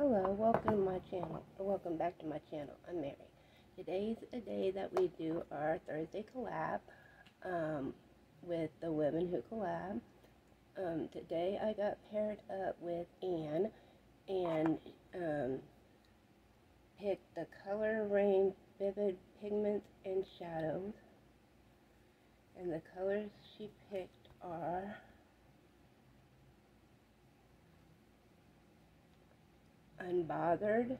my channel, welcome back to my channel. I'm Mary. Today's a day that we do our Thursday collab um, with the women who collab. Um, today I got paired up with Ann and um, picked the Color Rain Vivid Pigments and Shadows. And the colors she picked are Unbothered,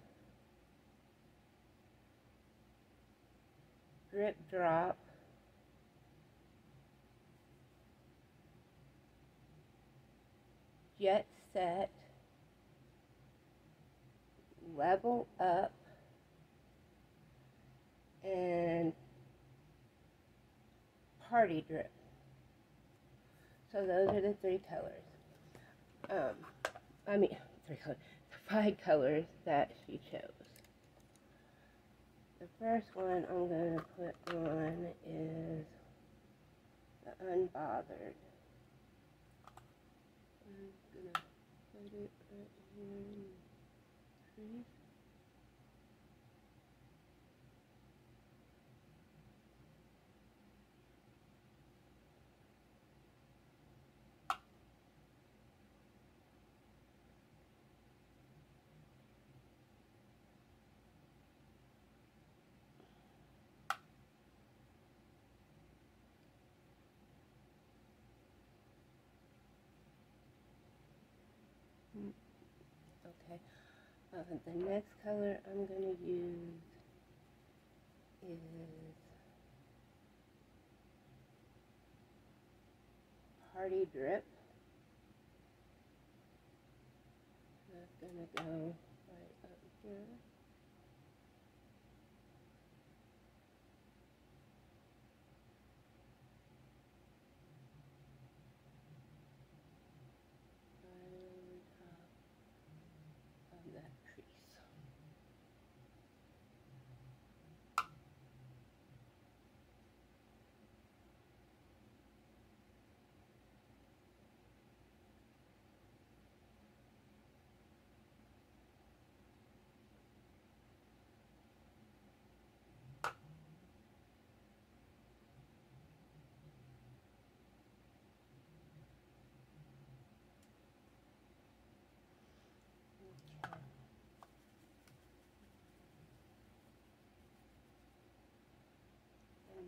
Drip Drop, Jet Set, Level Up, and Party Drip. So those are the three colors. Um, I mean, three colors five colors that she chose. The first one I'm going to put on is the Unbothered. I'm going to put it right here Okay. Uh, the next color I'm going to use is Party Drip. That's going to go right up here.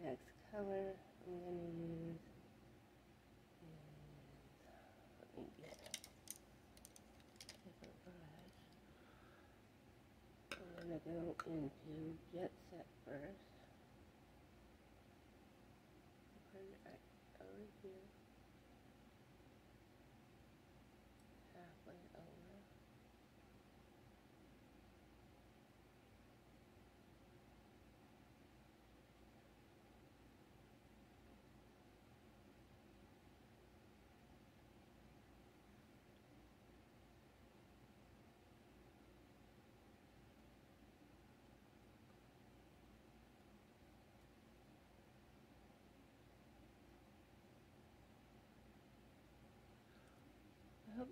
Next color I'm going to use is, let me get different brush. I'm going to go into Jet Set first.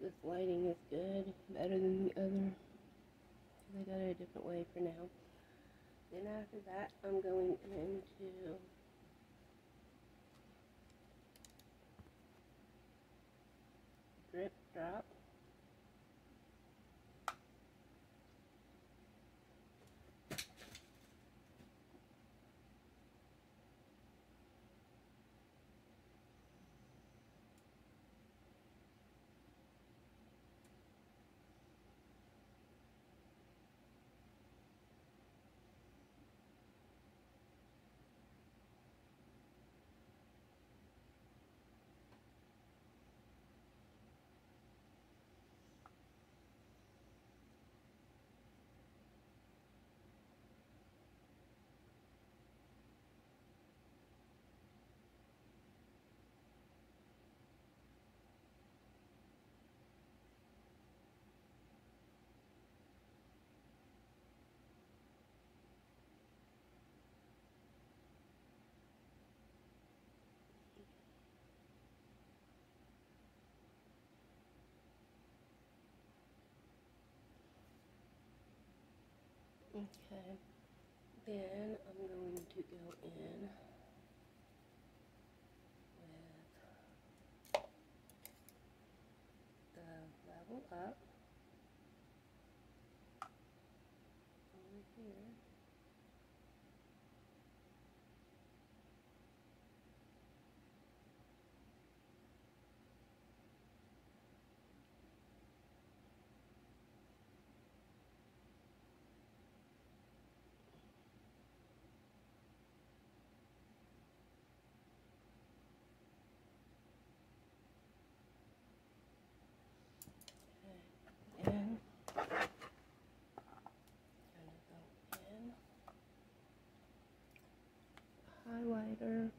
This lighting is good, better than the other. I got it a different way for now. Then after that, I'm going into drip drop. Okay. Then I'm going to go in with the level up over here. Highlighter,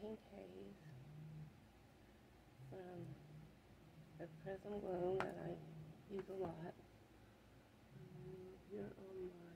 pink haze from the Prism Glow that I use a lot. Um, on my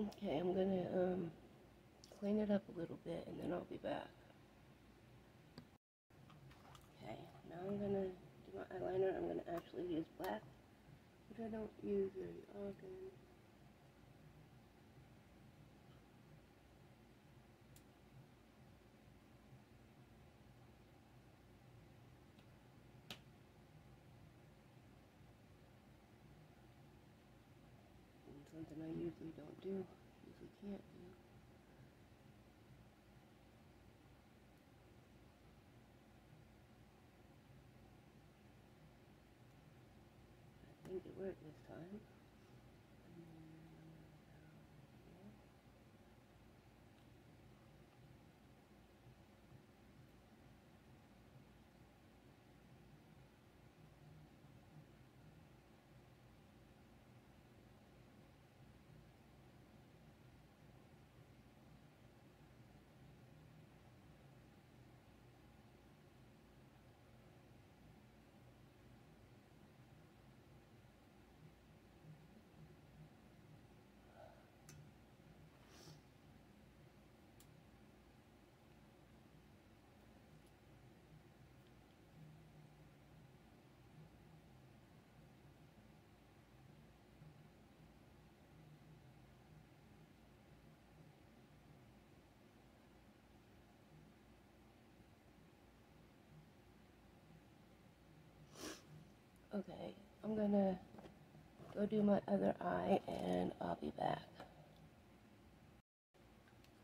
Okay, I'm gonna um, clean it up a little bit and then I'll be back. Okay, now I'm gonna do my eyeliner. I'm gonna actually use black, which I don't use very often. Something I usually don't do, usually can't do. I think it worked this time. Okay, I'm gonna go do my other eye and I'll be back.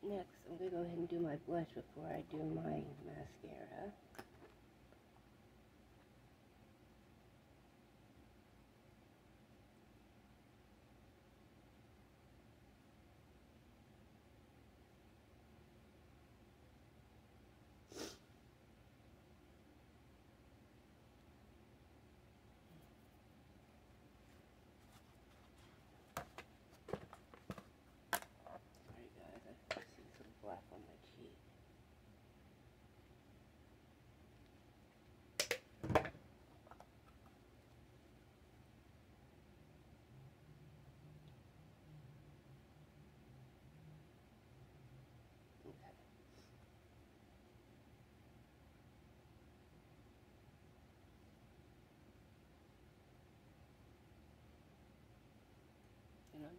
Next, I'm gonna go ahead and do my blush before I do my mascara.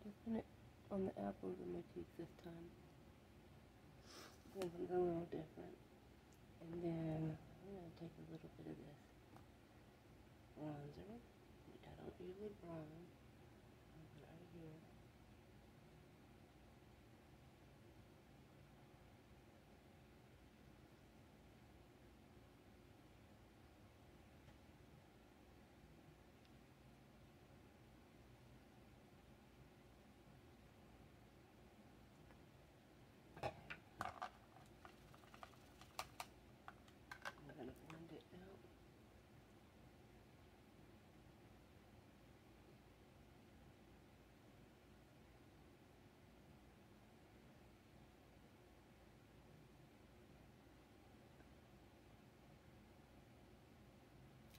Just gonna on the apples of my cheeks this time. Doing something a little different. And then I'm gonna take a little bit of this bronzer, which I don't usually bronze.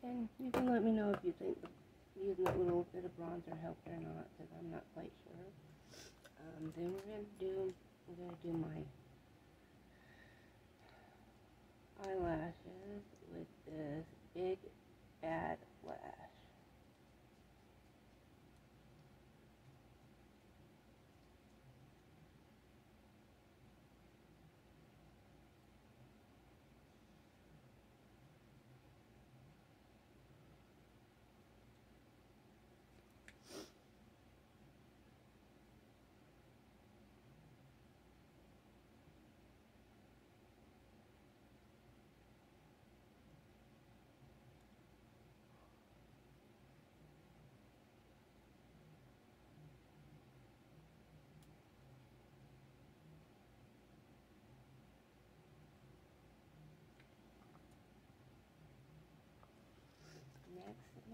And you can let me know if you think using a little bit of bronzer helped or not, because I'm not quite sure. Um, then we're gonna do, we're gonna do my eyelashes with this big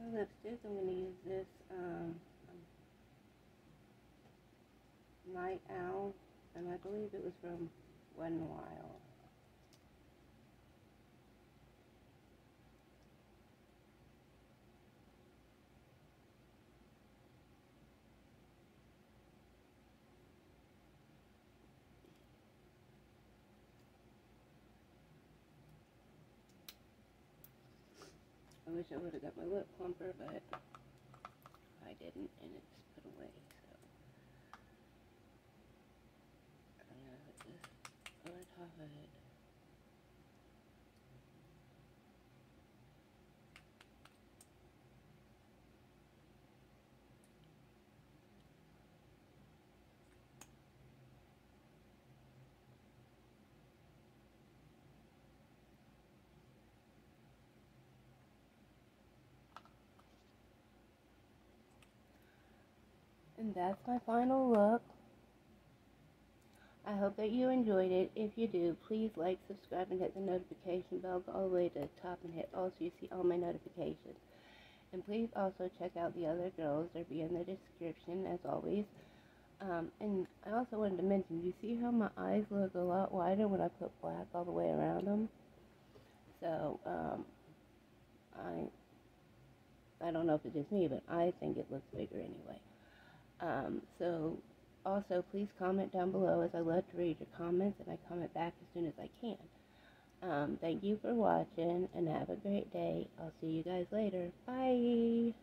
Next, my lipstick, I'm going to use this um, Night Owl, and I believe it was from n Wild. Wish I would have got my lip plumper, but I didn't, and it's put away, so. I'm gonna put this over top of it. And that's my final look. I hope that you enjoyed it. If you do, please like, subscribe, and hit the notification bell. All the way to the top and hit all so you see all my notifications. And please also check out the other girls. They'll be in the description, as always. Um, and I also wanted to mention, you see how my eyes look a lot wider when I put black all the way around them? So, um, I, I don't know if it's just me, but I think it looks bigger anyway. Um, so also please comment down below as I love to read your comments and I comment back as soon as I can. Um, thank you for watching and have a great day. I'll see you guys later. Bye.